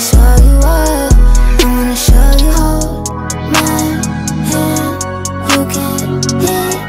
show you I wanna show you how My hand, you can hit